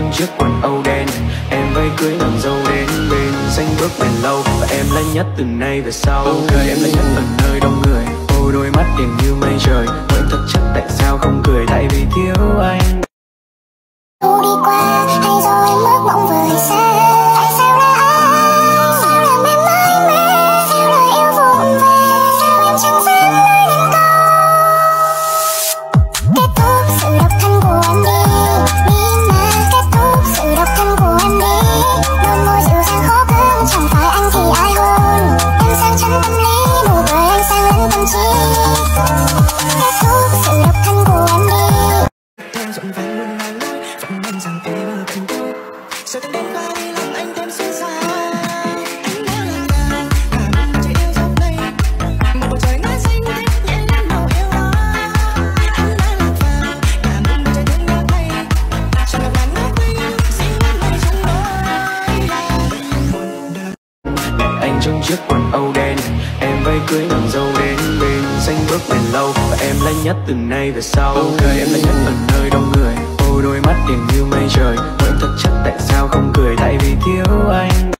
trong chiếc quần âu đen. Em váy cưới làm dâu đến bên xanh bước bền lâu. Và em là nhất từ nay về sau. Ok. Em là nhất ở nơi đông người. Ô đôi mắt điểm như mây trời. Hỏi thật chất tại sao không cười? Tại vì thiếu anh cưới làm dâu đến bên xanh bước bền lâu. Và em là nhất từ nay về sau. Ok em là nhất ở nơi đông người. Ô đôi mắt điểm như mây trời. Hỏi thật chất tại sao không cười? Tại vì thiếu anh.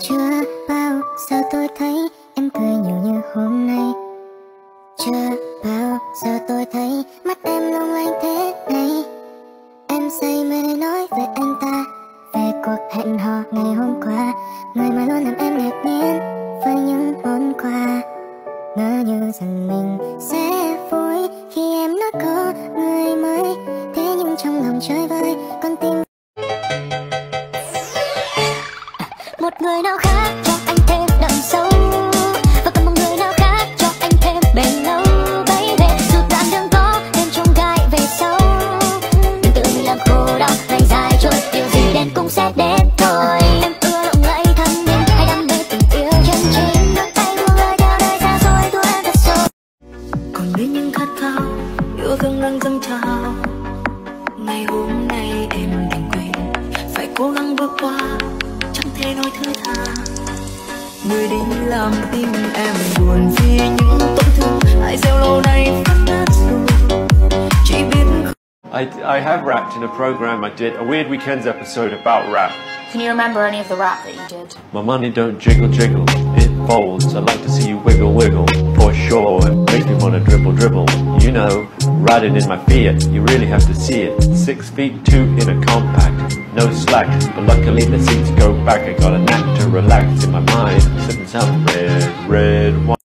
Chưa bao giờ tôi thấy em cười nhiều như hôm nay. Chưa bao giờ tôi thấy mắt em long lanh thế này. Em say mê nói về anh ta cuộc hẹn hò ngày hôm qua. Người mà luôn làm em ngạc nhiên với những món quà. Ngỡ như rằng mình sẽ vui khi em nói có người mới. Thế nhưng trong lòng chơi vơi ngày hôm nay em đành quên phải cố gắng vượt qua chẳng thể nói thứ tha người đi làm tim em buồn vì những tổn thương ai gieo lâu nay phát nát rồi chỉ biết I, I have rapped in a program I did, a Weird Weekends episode about rap. Can you remember any of the rap that you did? My money don't jiggle jiggle, it folds. I like to see you wiggle wiggle, for sure. It make me wanna dribble dribble. You know, riding in my Fiat, you really have to see it. Six feet two in a compact, no slack. But luckily the seats go back. I got a knack to relax in my mind, sipping some red, red wine.